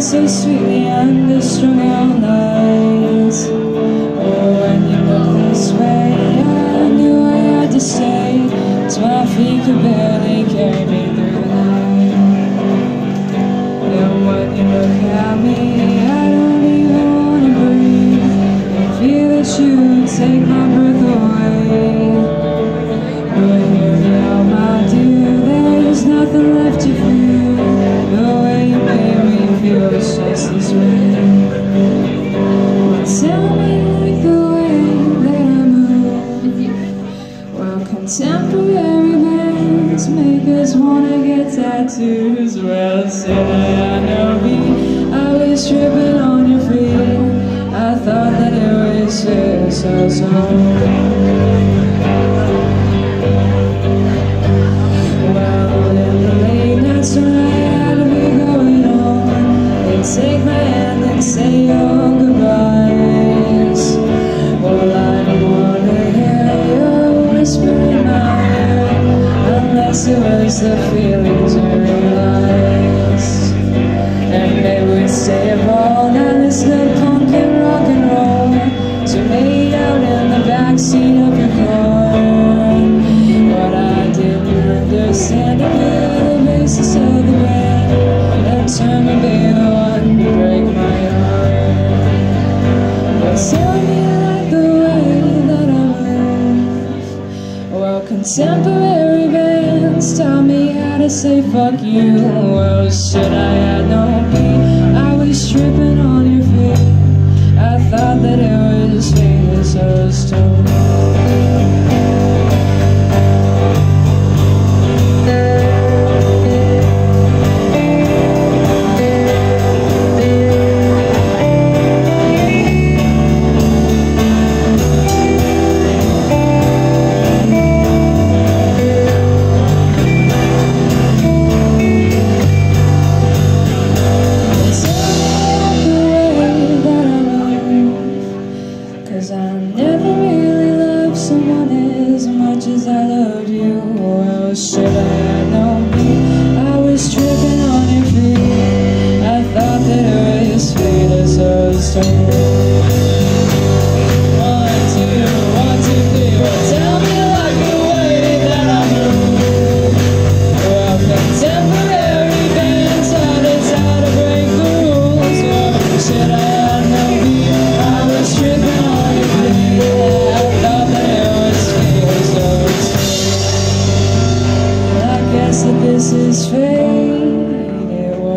so sweetly and the strung out lights Oh, when you look this way, I knew I had to stay So my feet could barely carry me through the night. And when you look at me, I don't even wanna breathe. I feel that you would take my Contemporary bands make us wanna get tattoos. Well, say I know me. I was tripping on your feet. I thought that it was just so sorry. this midnight Unless it was the feelings you realized And they would stay all night listening to punk and rock and roll To me out in the backseat of your car Contemporary bands taught me how to say fuck you. Oh, should I have known?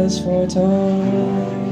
as foretold.